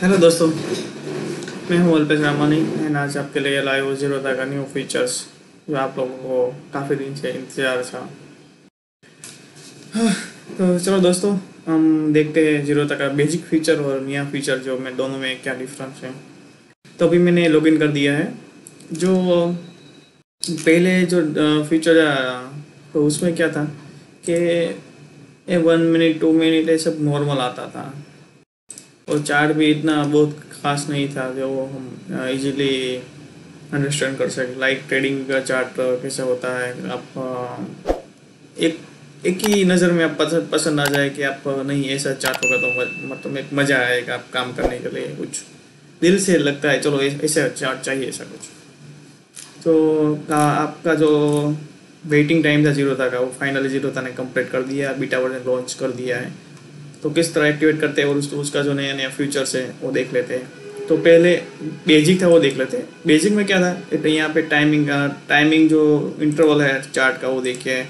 Hello दोस्तों मैं हूँ अल्पेश रामानी एंड आज आपके लिए लाइव हूँ ज़ीरो का न्यू फीचर्स जो आप लोगों को काफ़ी दिन से इंतज़ार था। हाँ, तो चलो दोस्तों हम देखते हैं ज़ीरो का बेसिक फीचर और नया फीचर जो मैं दोनों में क्या डिफरेंस है। तो अभी मैंने लॉगिन कर दिया है। जो पहले जो फीचर तो उसमें क्या था कि वन मिनट टू मिनट ये सब नॉर्मल आता था। और चार्ट भी इतना बहुत खास नहीं था जो हम इजीली अंडरस्टैंड कर सके। लाइक ट्रेडिंग का चार्ट कैसे होता है, आप एक एक ही नज़र में आप पसंद पसंद आ जाए कि आप, नहीं, ऐसा चार्ट होगा तो मतलब एक मज़ा आएगा आप काम करने के लिए कुछ। दिल से लगता है, चलो ऐसा चार्ट चाहिए ऐसा कुछ। तो आपका जो वेटिंग टाइम था ज़ीरो था का, वो फाइनली ज़ीरो था ने कंप्लीट कर दिया बीटा वर्जन लॉन्च कर दिया है। तो किस तरह एक्टिवेट करते हैं और उसको उसका जो नया नया फ्यूचर्स है वो देख लेते हैं। तो पहले बेजिक था वो देख लेते हैं। बेजिक में क्या था? तो यहाँ पे टाइमिंग का टाइमिंग जो इंटरवल है चार्ट का वो देखिए।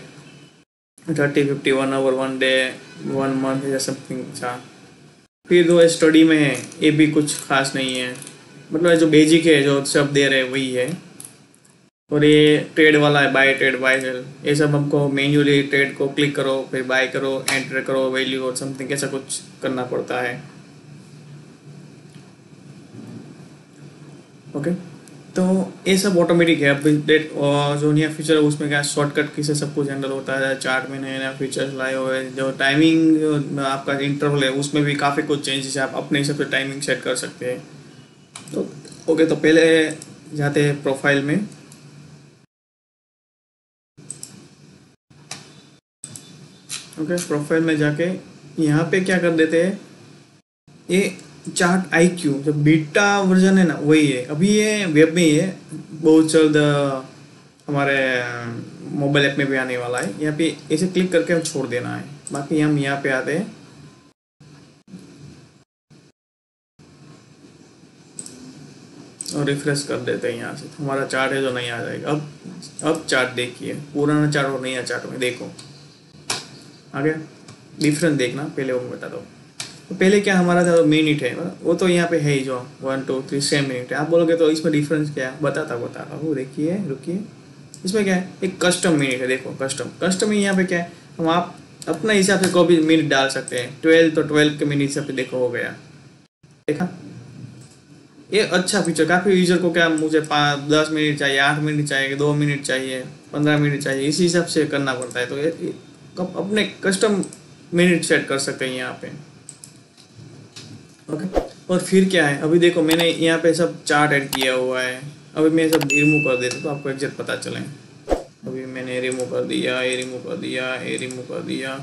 Thirty fifty one hour one day one month या समथिंग था। फिर जो स्टडी में है, ये भी कुछ खास नहीं है। मतलब जो बेजिक है, जो सब दे रहे वही है। और ये ट्रेड वाला है बाय ट्रेड बाय सेल ये सब हमको मैन्युअली ट्रेड को क्लिक करो, फिर बाय करो एंटर करो वैल्यू और समथिंग ऐसा कुछ करना पड़ता है। ओके तो ये सब ऑटोमेटिक है। अब डेट जो नया फीचर है, उसमें क्या शॉर्टकट किसे सब कुछ हैंडल होता है? चार्ट में नए नया फीचर्स लाए हुए जो टाइमिंग आपका इंटरवल है, उसमें भी काफ़ी कुछ चेंजेस है आप अपने हिसाब से टाइमिंग सेट कर सकते हैं। तो ओके तो पहले जाते हैं प्रोफ़ाइल में। ओके प्रोफ़ाइल में जाके यहाँ पे क्या कर देते हैं? ये चार्ट आई क्यू जो बीटा वर्जन है ना, वही है। अभी ये वेब में ही है। बहुत जल्द हमारे मोबाइल ऐप में भी आने वाला है। यहाँ पे इसे क्लिक करके हम छोड़ देना है। बाकी हम यहाँ पे आते हैं। और रिफ्रेश कर देते हैं यहाँ से। हमारा चार्ट है जो नहीं आ जाएगा। अब अब चार्ट देखिए। पुराना चार्ट और नया चार्ट में देखो। आ गया। डिफरेंस देखना, पहले वो बता दो। तो पहले क्या हमारा था मिनट है। वो तो यहाँ पे है ही जो one two three same minute है। आप बोलोगे तो इसमें डिफरेंस क्या है? बताता बताता। वो देखिए, रुकिए। इसमें क्या है? एक कस्टम मिनट है, देखो कस्टम कस्टम यहाँ पे क्या है? हम आप अपने हिसाब से कोई भी मिनट डाल सकते हैं। ट्वेल्व तो ट्वेल्व के मिनट हिसाब से देखो, हो गया। देखा? ये अच्छा फीचर काफ़ी यूज़र को क्या मुझे पाँच, दस मिनट चाहिए, आठ मिनट चाहिए, दो मिनट चाहिए, पंद्रह मिनट चाहिए। इसी हिसाब से करना पड़ता है। तो ये अपने कस्टम मिनट सेट कर सकते हैं यहाँ पे। ओके और फिर क्या है? अभी देखो, मैंने यहाँ पे सब चार्ट ऐड किया हुआ है। अभी मैं सब रिमूव कर देता तो आपको एग्जैक्ट पता चले। अभी मैंने रिमूव कर दिया, ये रिमूव कर दिया, ये रिमूव कर दिया।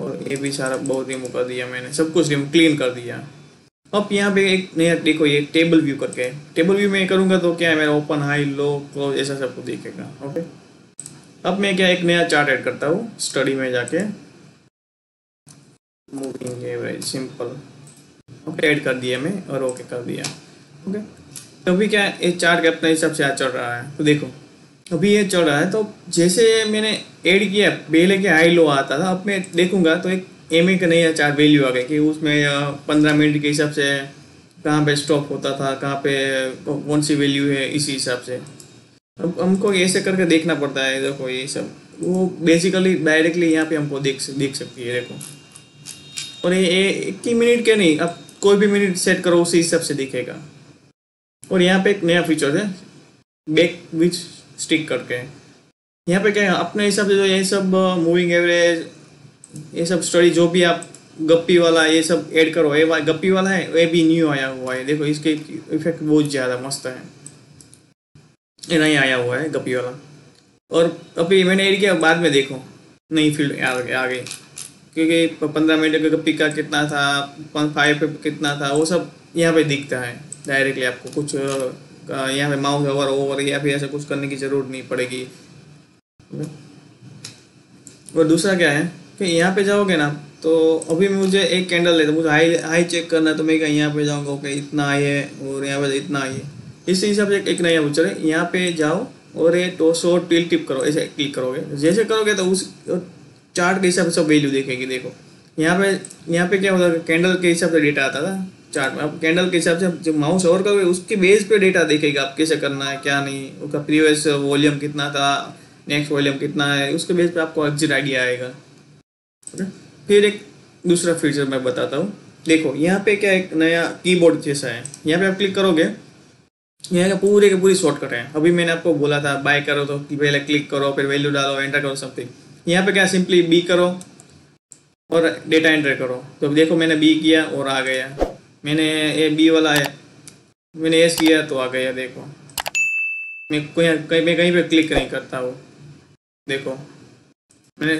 और ये भी सारा बहुत रिमूव कर दिया मैंने। सब कुछ रिमूव क्लीन कर दिया। अब यहाँ पे एक नया, देखो ये टेबल व्यू करके। टेबल व्यू में करूँगा तो क्या है? मेरा ओपन हाई लो क्लोज ऐसा सब कुछ दिखेगा। ओके अब मैं क्या एक नया चार्ट ऐड करता हूँ स्टडी में जाके। Moving average simple okay add कर दिया मैं और ओके कर दिया। ओके तो अभी क्या ये चार्ट अपने हिसाब से चल रहा है? तो देखो, अभी ये चल रहा है तो जैसे मैंने ऐड किया, पहले के हाई लो आता था, अब मैं देखूँगा तो एक एम ए का नया चार्ट वैल्यू आ गया कि उसमें पंद्रह मिनट के हिसाब से कहाँ पे स्टॉप होता था, कहाँ पे, कौन सी वैल्यू है, इसी हिसाब से। अब हमको ऐसे करके देखना पड़ता है, देखो ये सब। वो बेसिकली डायरेक्टली यहाँ पे हमको देख देख सकती है, देखो। और ये ही मिनट के नहीं, अब कोई भी मिनट सेट करो, उसी हिसाब से दिखेगा। और यहाँ पे एक नया फीचर है बैक विच स्टिक करके। यहाँ पे क्या है, अपने हिसाब से जो ये सब मूविंग एवरेज ये सब स्टडी जो भी आप गप्पी वाला, ये सब ऐड करो, ये गप्पी वाला है, ये भी न्यू आया हुआ है। देखो, इसके इफ़ेक्ट बहुत ज़्यादा मस्त है। नहीं आया हुआ है गप्पी वाला। और अभी मैंने ऐड किया, बाद में देखो। नई फ़ील्ड आ गई क्योंकि पंद्रह मिनट का गप्पी का कितना था फाइव पे कितना था, वो सब यहाँ पे दिखता है डायरेक्टली आपको। कुछ यहाँ पे माउस ओवर ओवर या फिर ऐसा कुछ करने की ज़रूरत नहीं पड़ेगी। और दूसरा क्या है कि यहाँ पे जाओगे ना तो अभी मुझे एक कैंडल लेता मुझे हाई हाई चेक करना तो मैं यहाँ पे जाऊँगा ओके इतना आई है, और यहाँ पे इतना आई है। इस हिसाब से एक नया फीचर है। यहाँ पे जाओ और ये टो शो टिल टिप करो, ऐसे क्लिक करोगे। जैसे करोगे तो उस चार्ट के हिसाब से सब वैल्यू देखेगी, देखो। यहाँ पे यहाँ पे क्या होता है कैंडल के हिसाब से डेटा आता था चार्ट में। अब कैंडल के हिसाब से आप जो माउस ओवर करोगे, उसके बेस पे डेटा देखेगा आप कैसे करना है, क्या नहीं। उसका प्रीवियस वॉल्यूम कितना था नेक्स्ट वॉल्यूम कितना है, उसके बेस पे आपको एग्जिट आइडिया आएगा। फिर एक दूसरा फीचर मैं बताता हूँ। देखो, यहाँ पे क्या एक नया कीबोर्ड जैसा है। यहाँ पे आप क्लिक करोगे यहाँ का पूरे के पूरी शॉर्टकट है। अभी मैंने आपको बोला था बाय करो तो पहले क्लिक करो, फिर वैल्यू डालो एंटर करो समथिंग यहाँ पे क्या सिंपली बी करो और डेटा एंटर करो। तो देखो, मैंने बी किया और आ गया। मैंने ये बी वाला है, मैंने एस किया तो आ गया, देखो। मैं कहीं कहीं पे कहीं पे क्लिक नहीं करता वो। देखो, मैंने,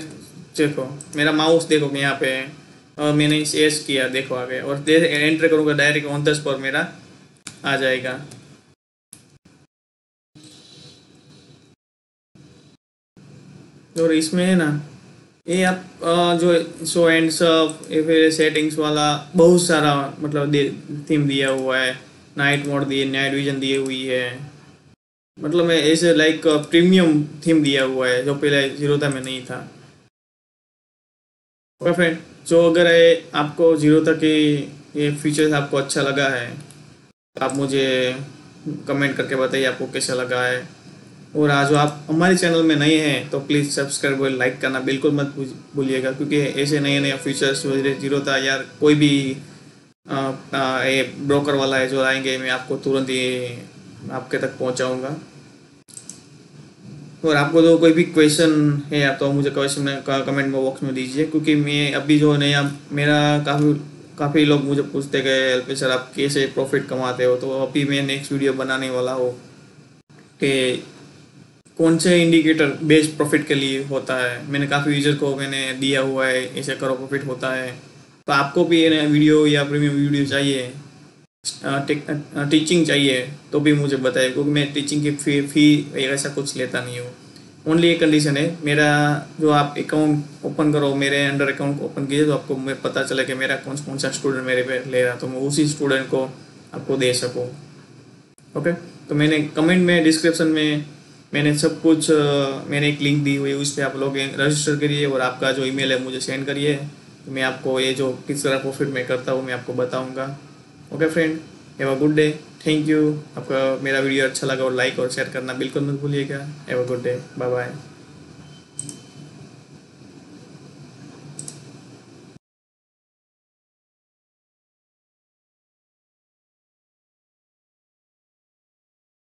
देखो, मेरा माउस देखो यहाँ पे है। और मैंने एस किया, देखो आ गया और एंटर करूँगा डायरेक्ट ऑन दस पर मेरा आ जाएगा। और इसमें है ना, ये आप जो सो एंड सब ये फिर सेटिंग्स वाला बहुत सारा मतलब थीम दिया हुआ है। नाइट मोड दिए नाइट विजन दिए हुई है। मतलब ऐसे लाइक प्रीमियम थीम दिया हुआ है, जो पहले जीरोता में नहीं था। ओके फ्रेंड जो अगर आपको ज़ीरो तक की, ये फीचर्स आपको अच्छा लगा है, आप मुझे कमेंट करके बताइए आपको कैसा लगा है। और आज आप हमारे चैनल में नए हैं तो प्लीज़ सब्सक्राइब और लाइक करना बिल्कुल मत भूलिएगा, क्योंकि ऐसे नए नए फीचर्स वगैरह ज़ीरो था यार कोई भी ये ब्रोकर वाला है जो आएँगे, मैं आपको तुरंत ही आपके तक पहुंचाऊँगा। और आपको जो कोई भी क्वेश्चन है, आप तो मुझे क्वेश्चन में कमेंट बॉक्स में दीजिए, क्योंकि मैं अभी जो नया, मेरा काफ़ी काफ़ी लोग मुझे पूछते गए एल सर, आप कैसे प्रॉफिट कमाते हो? तो अभी मैं नेक्स्ट वीडियो बनाने वाला हूँ, कि कौन से इंडिकेटर बेस्ट प्रॉफिट के लिए होता है? मैंने काफ़ी यूज़र को मैंने दिया हुआ है, ऐसे करो प्रॉफिट होता है। तो आपको भी वीडियो या प्रीमियम वीडियो चाहिए टीचिंग चाहिए तो भी मुझे बताए क्योंकि मैं टीचिंग की फ़ी फ़ी ऐसा कुछ लेता नहीं हूँ। ओनली एक कंडीशन है, मेरा जो आप अकाउंट ओपन करो, मेरे अंडर अकाउंट ओपन कीजिए तो आपको पता चले कि मेरा कौन कौन सा स्टूडेंट मेरे पे ले रहा तो मैं उसी स्टूडेंट को आपको दे सकूँ। ओके तो मैंने कमेंट में डिस्क्रिप्शन में मैंने सब कुछ मैंने एक लिंक दी हुई है, उस पर आप लोग रजिस्टर करिए और आपका जो ईमेल है मुझे सेंड करिए। तो मैं आपको ये जो किस तरह प्रॉफिट मैं करता हूँ, मैं आपको बताऊँगा। Okay friend have a good day thank you आपका मेरा वीडियो अच्छा लगा और लाइक और शेयर करना बिल्कुल मत भूलिएगा। Have a good day bye bye